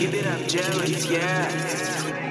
Give it up, Jones, yeah.